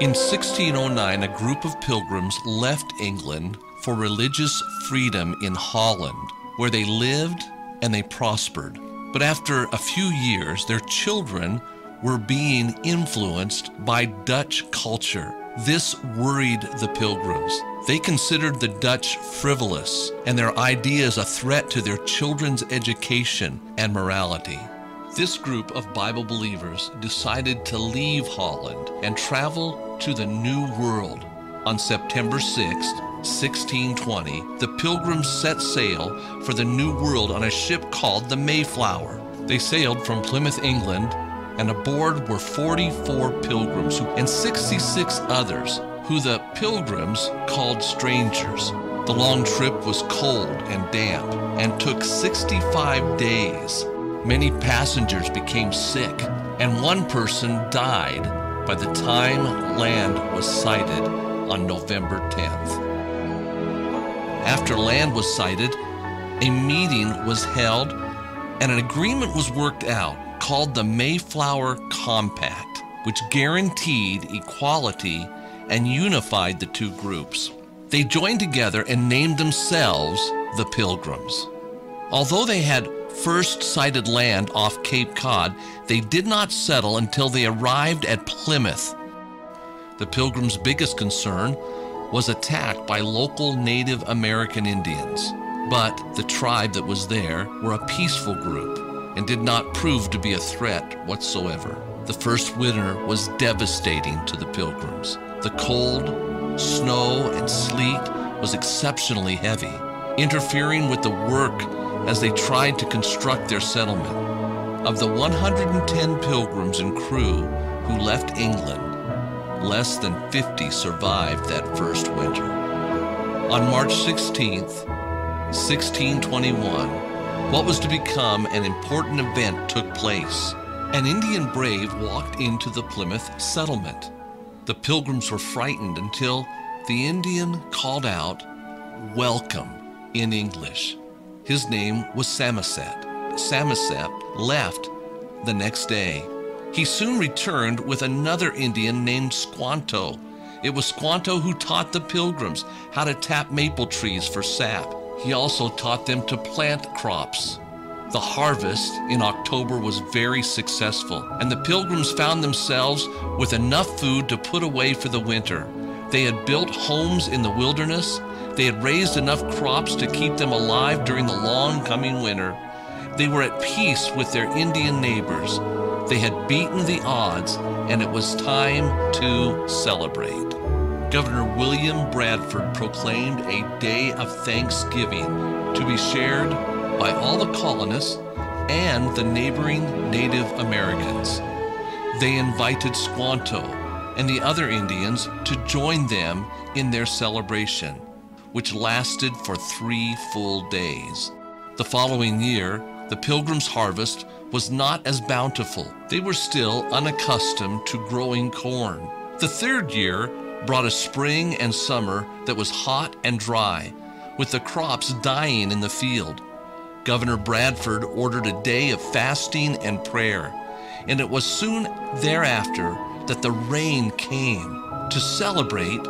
In 1609, a group of pilgrims left England for religious freedom in Holland, where they lived and they prospered. But after a few years, their children were being influenced by Dutch culture. This worried the pilgrims. They considered the Dutch frivolous and their ideas a threat to their children's education and morality. This group of Bible believers decided to leave Holland and travel to the New World. On September 6th, 1620, the pilgrims set sail for the New World on a ship called the Mayflower. They sailed from Plymouth, England, and aboard were 44 pilgrims and 66 others who the pilgrims called strangers. The long trip was cold and damp and took 65 days. Many passengers became sick, and one person died by the time land was sighted on November 10th. After land was sighted, a meeting was held and an agreement was worked out called the Mayflower Compact, which guaranteed equality and unified the two groups. They joined together and named themselves the Pilgrims. Although they had first sighted land off Cape Cod, they did not settle until they arrived at Plymouth. The Pilgrims' biggest concern was attacked by local Native American Indians. But the tribe that was there were a peaceful group and did not prove to be a threat whatsoever. The first winter was devastating to the pilgrims. The cold, snow, and sleet was exceptionally heavy, interfering with the work as they tried to construct their settlement. Of the 110 pilgrims and crew who left England, less than 50 survived that first winter. On March 16th, 1621, what was to become an important event took place. An Indian brave walked into the Plymouth settlement. The pilgrims were frightened until the Indian called out, Welcome, in English. His name was Samoset. Samoset left the next day. He soon returned with another Indian named Squanto. It was Squanto who taught the pilgrims how to tap maple trees for sap. He also taught them to plant crops. The harvest in October was very successful, and the pilgrims found themselves with enough food to put away for the winter. They had built homes in the wilderness. They had raised enough crops to keep them alive during the long coming winter. They were at peace with their Indian neighbors. They had beaten the odds, and it was time to celebrate. Governor William Bradford proclaimed a day of thanksgiving to be shared by all the colonists and the neighboring Native Americans. They invited Squanto and the other Indians to join them in their celebration, which lasted for three full days. The following year, the Pilgrim's harvest was not as bountiful. They were still unaccustomed to growing corn. The third year brought a spring and summer that was hot and dry, with the crops dying in the field. Governor Bradford ordered a day of fasting and prayer, and it was soon thereafter that the rain came. To celebrate,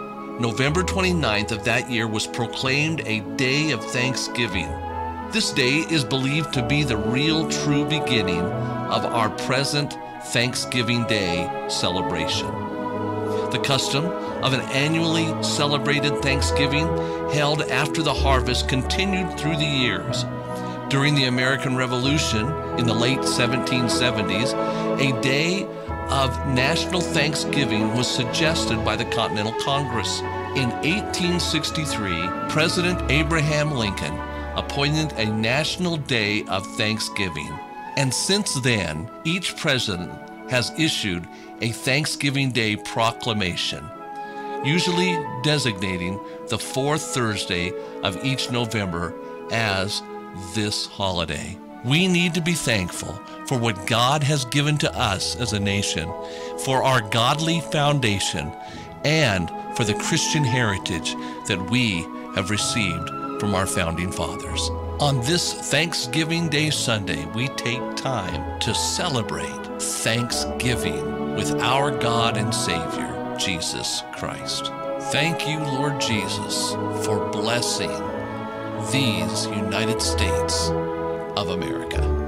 November 29th of that year was proclaimed a day of thanksgiving. This day is believed to be the real true beginning of our present Thanksgiving Day celebration. The custom of an annually celebrated Thanksgiving held after the harvest continued through the years. During the American Revolution in the late 1770s, a day of national Thanksgiving was suggested by the Continental Congress. In 1863, President Abraham Lincoln appointed a national day of Thanksgiving. And since then, each president has issued a Thanksgiving Day proclamation, usually designating the fourth Thursday of each November as this holiday. We need to be thankful for what God has given to us as a nation, for our godly foundation, and for the Christian heritage that we have received from our founding fathers. On this Thanksgiving Day Sunday, we take time to celebrate Thanksgiving with our God and Savior, Jesus Christ. Thank you, Lord Jesus, for blessing these United States of America.